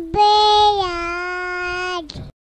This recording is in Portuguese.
Beijo.